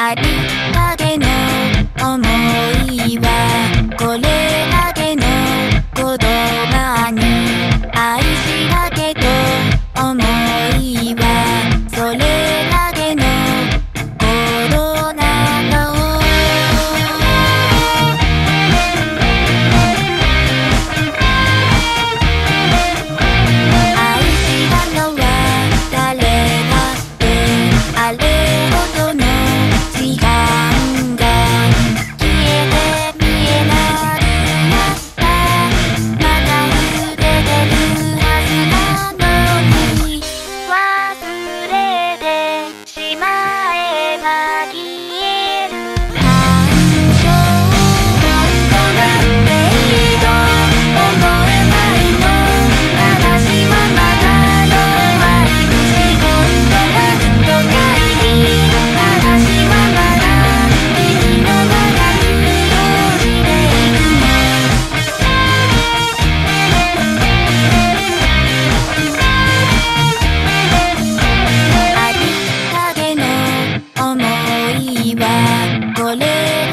ありったけの morning.